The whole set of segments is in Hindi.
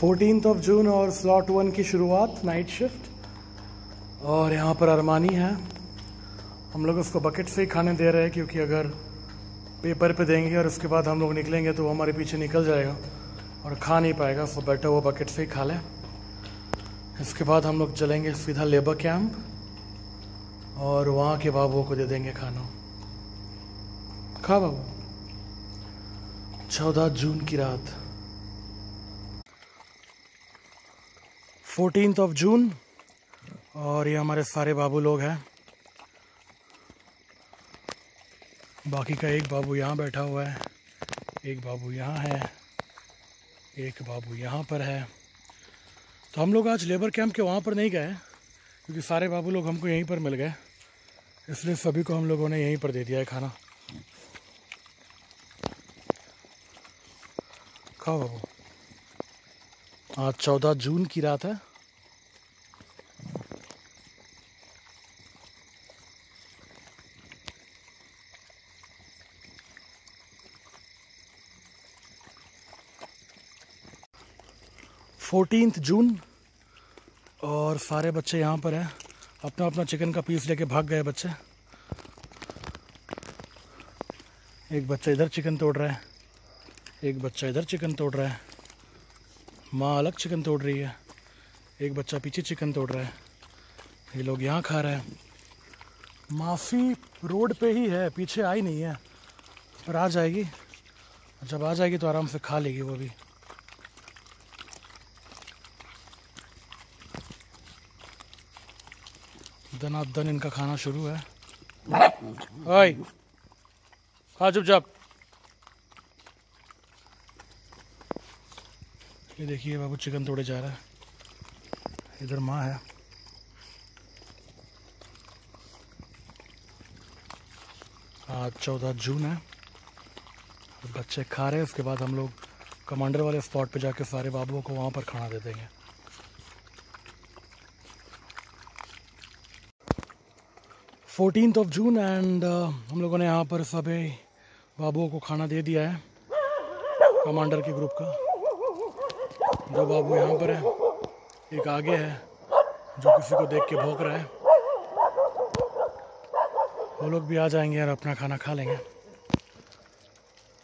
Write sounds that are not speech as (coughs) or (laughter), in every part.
फोर्टीन ऑफ़ जून और स्लॉट वन की शुरुआत नाइट शिफ्ट और यहाँ पर अरमानी है। हम लोग उसको बकेट से ही खाने दे रहे हैं क्योंकि अगर पेपर पे देंगे और उसके बाद हम लोग निकलेंगे तो वो हमारे पीछे निकल जाएगा और खा नहीं पाएगा। सो बेटर वो बकेट से ही खा लें। इसके बाद हम लोग चलेंगे सीधा लेबर कैंप और वहाँ के बाबुओं को दे देंगे खाना। खा बाबू। चौदह जून की रात। फोर्टीन ऑफ़ जून और ये हमारे सारे बाबू लोग हैं। बाकी का एक बाबू यहाँ बैठा हुआ है, एक बाबू यहाँ है, एक बाबू यहाँ पर है। तो हम लोग आज लेबर कैंप के वहाँ पर नहीं गए, क्योंकि सारे बाबू लोग हमको यहीं पर मिल गए, इसलिए सभी को हम लोगों ने यहीं पर दे दिया है खाना। खाओ बाबू। आज चौदह जून की रात है। फोर्टीन जून और सारे बच्चे यहाँ पर हैं। अपना अपना चिकन का पीस लेके भाग गए बच्चे। एक बच्चा इधर चिकन तोड़ रहा है, एक बच्चा इधर चिकन तोड़ रहा है। माँ अलग चिकन तोड़ रही है। एक बच्चा पीछे चिकन तोड़ रहा है। ये लोग यहाँ खा रहे हैं। माफ़ी रोड पे ही है, पीछे आई नहीं है। पर आ जाएगी। जब आ जाएगी तो आराम से खा लेगी वो भी। दनादन इनका खाना शुरू है। ओए, खा चुपचाप। ये देखिए बाबू चिकन तोड़े जा रहा है। इधर माँ है। आज चौदह जून है। बच्चे खा रहे हैं, उसके बाद हम लोग कमांडर वाले स्पॉट पे जाके सारे बाबुओं को वहाँ पर खाना दे देंगे। फोर्टीन ऑफ़ जून एंड हम लोगों ने यहाँ पर सभी बाबुओं को खाना दे दिया है। कमांडर के ग्रुप का। दो बाबू यहाँ पर है, एक आगे है, जो किसी को देख के भोंक रहा है, वो लोग भी आ जाएँगे और अपना खाना खा लेंगे।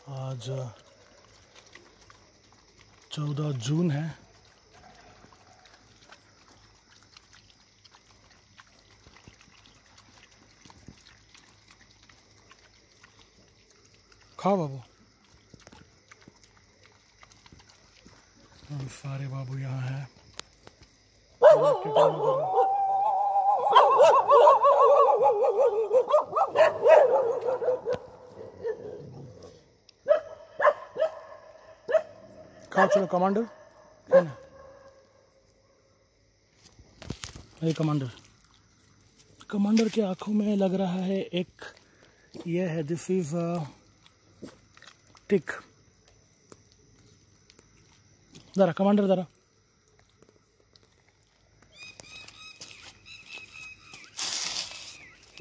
आज चौदह जून है। खाओ बाबू। सारे बाबू यहाँ हैं। खाओ चलो, कमांडर? है ना? कमांडर। कमांडर के आँखों में लग रहा है एक ये है दिस इज़ टिक जरा कमांडर जरा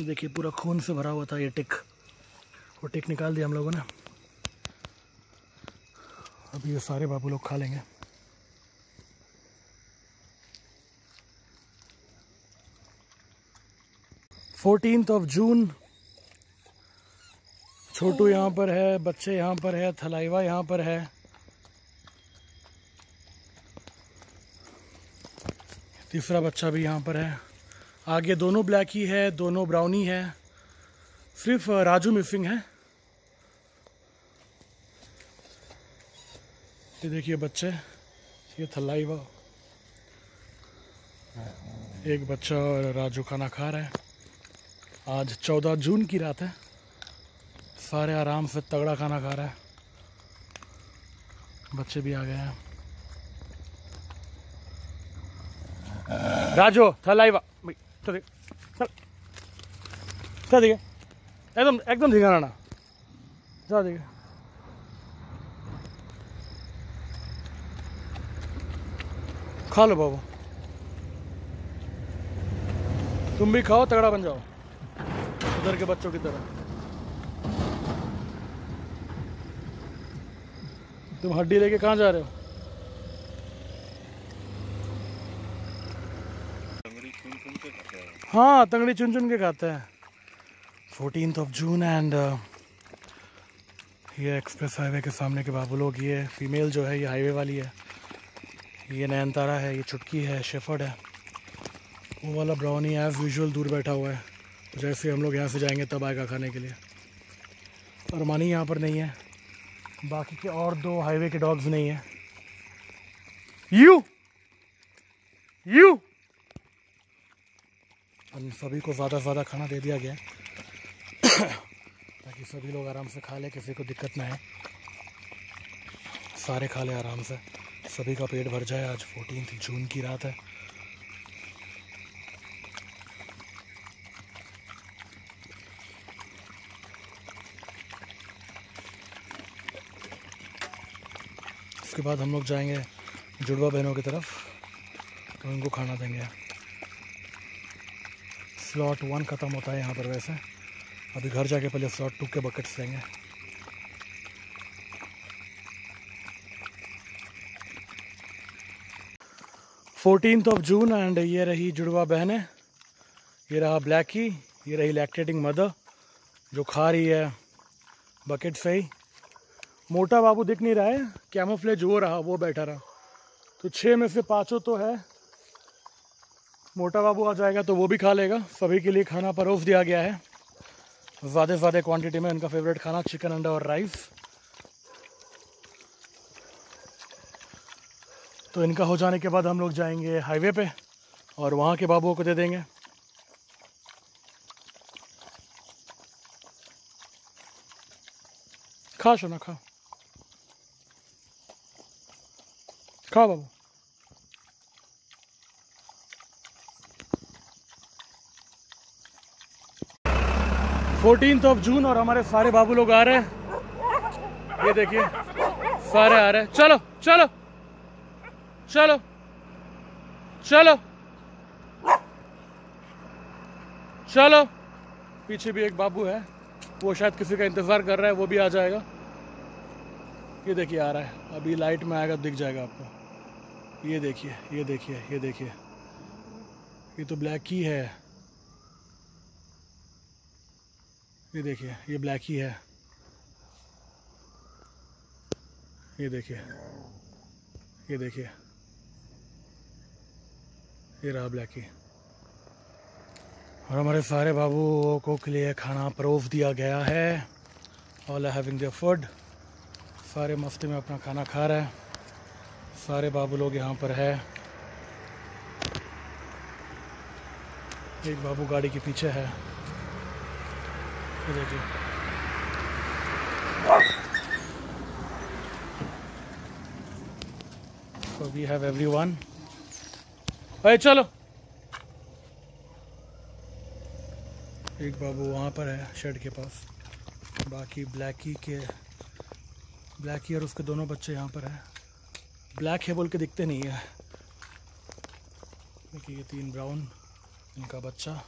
देखिए, पूरा खून से भरा हुआ था ये टिक। वो टिक निकाल दिया हम लोगों ने। अब ये सारे बाबू लोग खा लेंगे। फोर्टीन ऑफ़ जून। छोटू यहाँ पर है, बच्चे यहाँ पर है, थलाइवा यहाँ पर है। तीसरा बच्चा भी यहाँ पर है। आगे दोनों ब्लैक ही है, दोनों ब्राउनी है। सिर्फ़ राजू मिसिंग है। ये देखिए बच्चे, ये थलाइवा एक बच्चा और राजू खाना खा रहा है। आज चौदह जून की रात है। सारे आराम से तगड़ा खाना खा रहा है। बच्चे भी आ गए हैं। राजू चल चल। चल देखिए एकदम एकदम धिंगाना ना देखिए खा लो बाबू। तुम भी खाओ, तगड़ा बन जाओ। उधर के बच्चों की तरह। तुम हड्डी लेके कहाँ जा रहे हो? हाँ तंगड़ी चुन चुन के खाते हैं। फोर्टीन ऑफ़ जून एंड ये एक्सप्रेस हाईवे के सामने के बाबू लोग, ये फीमेल जो है, ये हाईवे वाली है। ये नयन तारा है, ये चुटकी है शेफर्ड है। वो वाला ब्राउनी एज यूजल दूर बैठा हुआ है। जैसे हम लोग यहाँ से जाएँगे तब आएगा खाने के लिए। और मानी यहाँ पर नहीं है। बाकी के और दो हाईवे के डॉग्स नहीं है। यू यू हम सभी को ज़्यादा से ज़्यादा खाना दे दिया गया (coughs) ताकि सभी लोग आराम से खा ले, किसी को दिक्कत ना है सारे खा ले आराम से। सभी का पेट भर जाए। आज फोर्टीन जून की रात है। उसके बाद हम लोग जाएँगे जुड़वा बहनों की तरफ़। तो उनको खाना देंगे। स्लॉट वन ख़त्म होता है यहाँ पर वैसे। अभी घर जाके पहले स्लॉट टू के बकेट्स लेंगे। फोर्टीन ऑफ़ जून एंड ये रही जुड़वा बहनें। ये रहा ब्लैकी ये रही लैक्टेटिंग मदर जो खा रही है बकेट से ही। मोटा बाबू दिख नहीं रहा है कैमोफ्लेज वो रहा, वो बैठा रहा। तो छः में से पाँचों तो है। मोटा बाबू आ जाएगा तो वो भी खा लेगा। सभी के लिए खाना परोस दिया गया है। ज़्यादा से ज़्यादा क्वांटिटी में इनका फेवरेट खाना चिकन अंडा और राइस तो इनका हो जाने के बाद हम लोग जाएँगे हाईवे पे और वहाँ के बाबुओं को दे देंगे। खा शोना, खा। खा बाबू। फोर्टीन ऑफ़ जून और हमारे सारे बाबू लोग आ रहे हैं। ये देखिए, सारे आ रहे हैं। चलो चलो चलो चलो चलो। पीछे भी एक बाबू है, वो शायद किसी का इंतज़ार कर रहा है, वो भी आ जाएगा। ये देखिए, आ रहा है। अभी लाइट में आएगा, दिख जाएगा आपको। ये देखिए ये देखिए ये देखिए। ये तो ब्लैक ही है। ये देखिए, ये ब्लैक ही है। ये देखिए ये देखिए, ये रहा ब्लैक ही। और हमारे सारे बाबुओं को के लिए खाना परोस दिया गया है। All are having their food सारे मस्ती में अपना खाना खा रहे हैं। सारे बाबू लोग यहाँ पर है। एक बाबू गाड़ी के पीछे है। So we have everyone. अरे चलो। एक बाबू वहाँ पर है शेड के पास। बाकी ब्लैकी के ब्लैकी और उसके दोनों बच्चे यहाँ पर हैं। ब्लैक है बोल के दिखते नहीं है। देखिए ये तीन ब्राउन इनका बच्चा।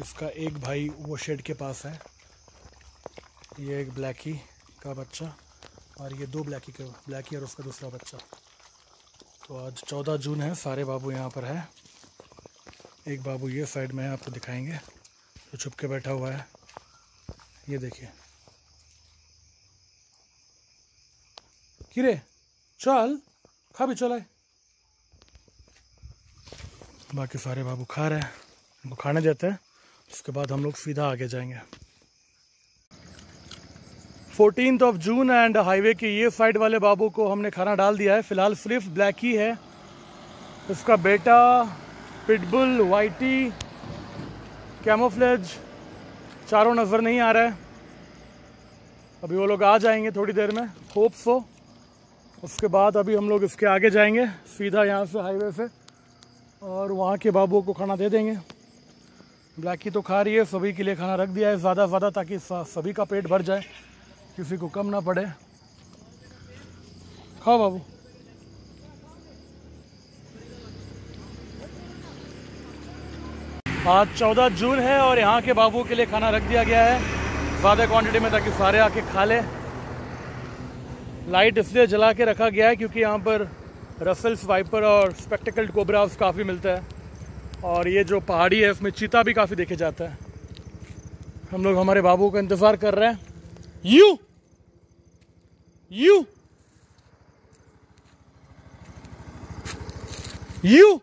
इसका एक भाई वो शेड के पास है। ये एक ब्लैकी का बच्चा और ये दो ब्लैकी के ब्लैकी और उसका दूसरा बच्चा। तो आज चौदह जून है, सारे बाबू यहाँ पर है। एक बाबू ये साइड में है, आपको दिखाएँगे, जो छुप के बैठा हुआ है। ये देखिए। किरे, चल, खा भी चलाए बाकी सारे बाबू खा रहे हैं। उनको खाने देते हैं। उसके बाद हम लोग सीधा आगे जाएँगे। Fourteen of June and highway के ये साइड वाले बाबू को हमने खाना डाल दिया है। फ़िलहाल सिर्फ़ ब्लैक ही है। उसका बेटा पिटबुल वाइटी कैमोफ्लेज, चारों नज़र नहीं आ रहा। है अभी वो लोग आ जाएँगे थोड़ी देर में होप सो उसके बाद अभी हम लोग इसके आगे जाएँगे, सीधा यहाँ से हाईवे से, और वहाँ के बाबुओं को खाना दे देंगे। ब्लैकी तो खा रही है, सभी के लिए खाना रख दिया है, ज़्यादा ज़्यादा ताकि सभी का पेट भर जाए, किसी को कम ना पड़े। खाओ बाबू। आज चौदह जून है और यहाँ के बाबू के लिए खाना रख दिया गया है। ज़्यादा क्वांटिटी में ताकि सारे आके खा ले। लाइट इसलिए जला के रखा गया है क्योंकि यहाँ पर रसल्स वाइपर और स्पेक्टिकल्ड कोबरास काफ़ी मिलता है। और ये जो पहाड़ी है उसमें चीता भी काफ़ी देखे जाता है। हम लोग हमारे बाबू का इंतज़ार कर रहे हैं। यू यू यू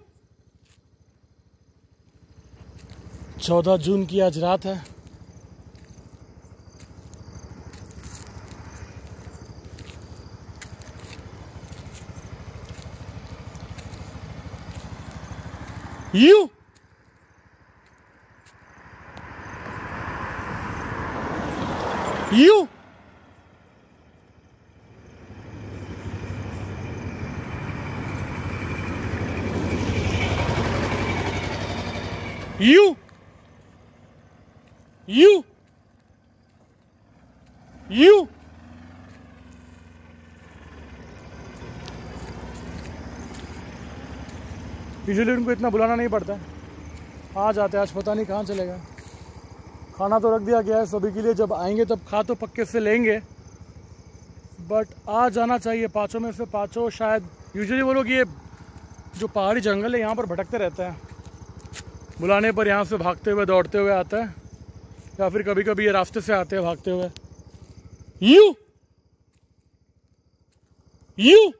चौदह जून की आज रात है। You! You! यूजुअली उनको इतना बुलाना नहीं पड़ता। आ जाते आज पता नहीं कहाँ चलेगा खाना तो रख दिया गया है सभी के लिए, जब आएँगे तब खा तो पक्के से लेंगे। बट आ जाना चाहिए, पाँचों में से पाँचों शायद यूजुअली वो लोग ये जो पहाड़ी जंगल है, यहाँ पर भटकते रहते हैं। बुलाने पर यहाँ से भागते हुए, दौड़ते हुए आते हैं, या फिर कभी कभी ये रास्ते से आते हैं भागते हुए। यू यू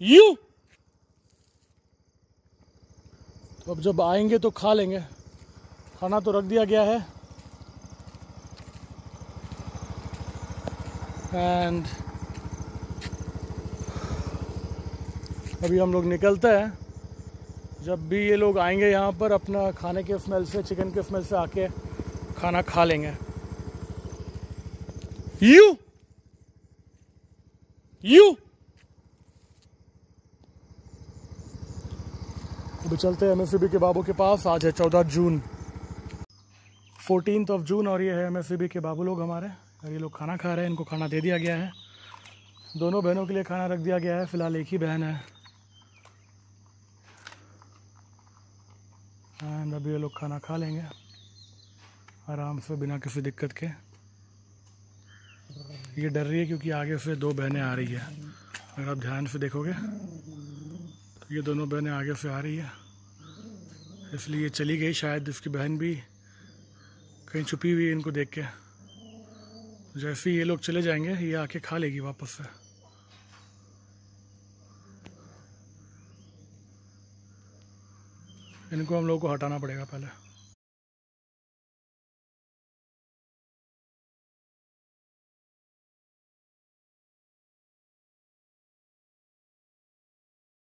यू तो अब जब आएँगे तो खा लेंगे। खाना तो रख दिया गया है। एंड अभी हम लोग निकलते हैं। जब भी ये लोग आएँगे यहाँ पर, अपना खाने के स्मेल से चिकन के स्मेल से आके खाना खा लेंगे। यू यू अभी चलते हैं एम के बाबू के पास। आज है चौदह जून। फोर्टीन ऑफ़ जून और ये है एम के बाबू लोग हमारे। और ये लोग खाना खा रहे हैं, इनको खाना दे दिया गया है। दोनों बहनों के लिए खाना रख दिया गया है, फ़िलहाल एक ही बहन है। एंड अभी ये लोग खाना खा लेंगे। आराम से, बिना किसी दिक्कत के। ये डर रही है क्योंकि आगे से दो बहनें आ रही है। अगर आप ध्यान से देखोगे तो ये दोनों बहनें आगे से आ रही है। इसलिए चली गई शायद उसकी बहन भी। कहीं छुपी हुई है इनको देख के। जैसे ही ये लोग चले जाएँगे, ये आके खा लेगी वापस से। इनको हम लोग को हटाना पड़ेगा पहले।